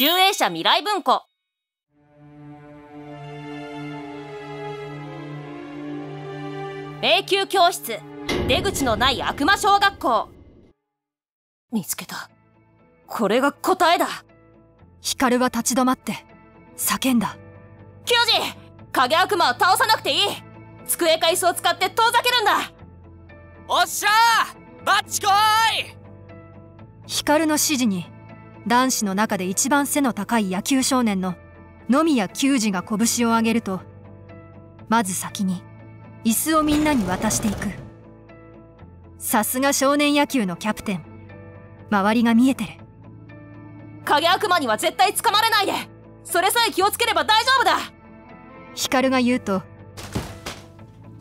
集英社未来文庫。迷宮教室。出口のない悪魔小学校。見つけた。これが答えだ。光は立ち止まって叫んだ。球児影悪魔を倒さなくていい。机か椅子を使って遠ざけるんだ。おっしゃーバッチコーイ光の指示に男子の中で一番背の高い野球少年の野宮球児が拳を上げるとまず先に椅子をみんなに渡していく。さすが少年野球のキャプテン。周りが見えてる。影悪魔には絶対捕まれないで。それさえ気をつければ大丈夫だ。光が言うと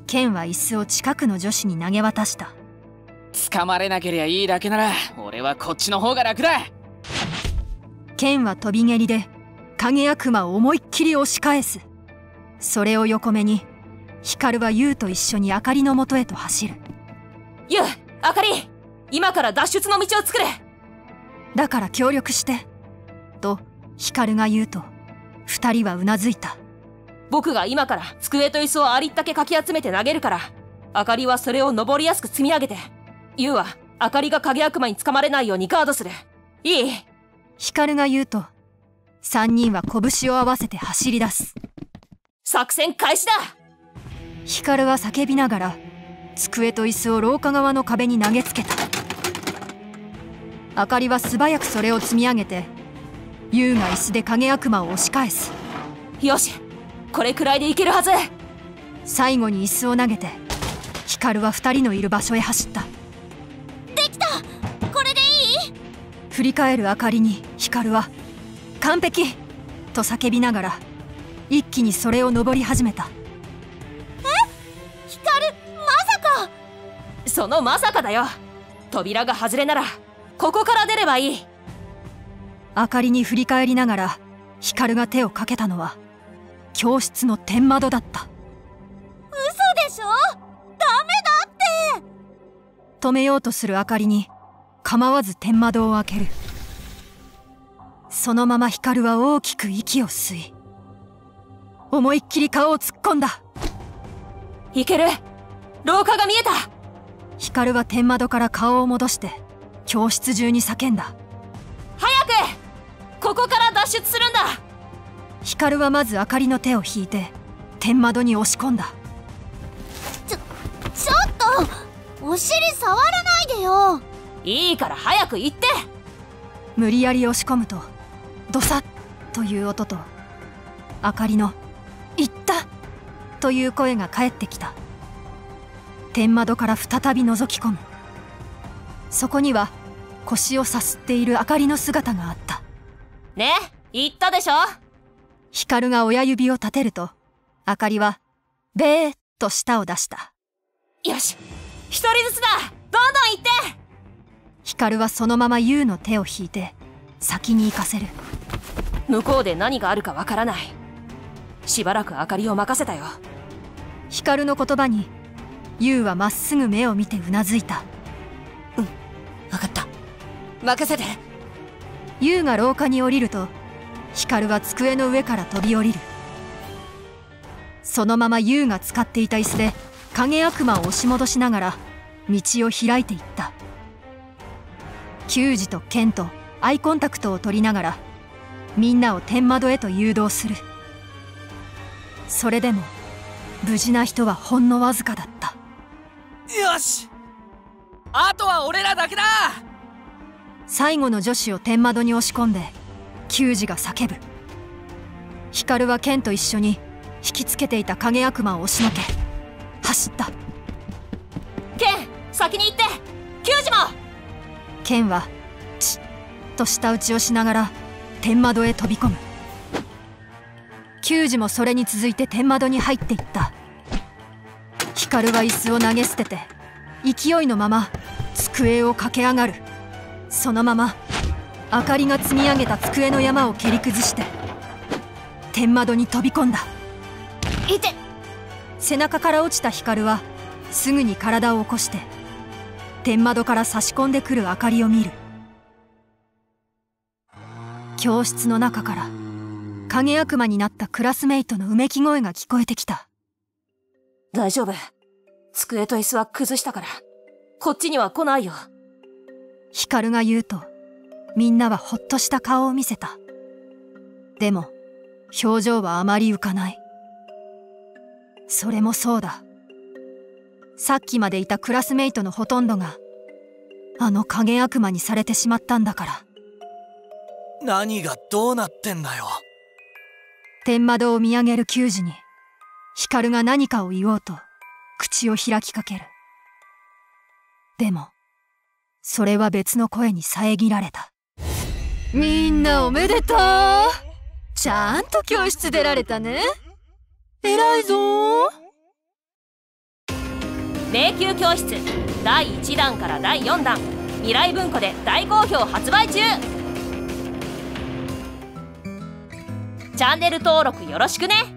剣は椅子を近くの女子に投げ渡した。掴まれなけりゃいいだけなら俺はこっちの方が楽だ剣は飛び蹴りで影悪魔を思いっきり押し返す。それを横目に光は優と一緒に明かりのもとへと走る。優あかり今から脱出の道を作れ。だから協力してと光が言うと二人はうなずいた。僕が今から机と椅子をありったけかき集めて投げるからあかりはそれを登りやすく積み上げて優はあかりが影悪魔につかまれないようにガードする。いい光が言うと三人は拳を合わせて走り出す。作戦開始だ！光は叫びながら机と椅子を廊下側の壁に投げつけた。あかりは素早くそれを積み上げて優が椅子で影悪魔を押し返す。よしこれくらいでいけるはず。最後に椅子を投げて光は二人のいる場所へ走った振り返るあかりに光は「完璧!」と叫びながら一気にそれを登り始めた。え？光まさか！そのまさかだよ。扉が外れならここから出ればいい。あかりに振り返りながら光が手をかけたのは教室の天窓だった。嘘でしょ？ダメだって！止めようとするあかりに構わず天窓を開ける。そのまま光は大きく息を吸い思いっきり顔を突っ込んだ。いける。廊下が見えた。光は天窓から顔を戻して教室中に叫んだ。早く！ここから脱出するんだ。光はまず明かりの手を引いて天窓に押し込んだ。ちょちょっと！お尻触らないでよいいから早く行って。無理やり押し込むとドサッという音と明かりの「行った!」という声が返ってきた。天窓から再び覗き込む。そこには腰をさすっている明かりの姿があった。ね言ったでしょ？光が親指を立てると明かりは「べー」と舌を出した。よし一人ずつだ。どんどん行って光はそのまま優の手を引いて先に行かせる。向こうで何があるかわからない。しばらく明かりを任せたよ。光の言葉に優はまっすぐ目を見てうなずいた。うん分かった。任せて。優が廊下に降りると光は机の上から飛び降りる。そのまま優が使っていた椅子で影悪魔を押し戻しながら道を開いていった球児と剣とアイコンタクトを取りながらみんなを天窓へと誘導する。それでも無事な人はほんのわずかだった。よし!あとは俺らだけだ!最後の女子を天窓に押し込んで球児が叫ぶ。光は剣と一緒に引きつけていた影悪魔を押しのけ走った。剣先に行って球児も剣はチッと舌打ちをしながら天窓へ飛び込む。球児もそれに続いて天窓に入っていった。光は椅子を投げ捨てて勢いのまま机を駆け上がる。そのまま明かりが積み上げた机の山を蹴り崩して天窓に飛び込んだ。いて。背中から落ちた光はすぐに体を起こして天窓から差し込んでくる明かりを見る。教室の中から影悪魔になったクラスメイトのうめき声が聞こえてきた。大丈夫。机と椅子は崩したから。こっちには来ないよ。光が言うとみんなはほっとした顔を見せた。でも表情はあまり浮かない。それもそうださっきまでいたクラスメイトのほとんどがあの影悪魔にされてしまったんだから。何がどうなってんだよ。天窓を見上げる球児に光が何かを言おうと口を開きかける。でもそれは別の声に遮られた。みんなおめでとう!ちゃんと教室出られたね。偉いぞ迷宮教室。第1弾から第4弾。未来文庫で大好評発売中。チャンネル登録よろしくね。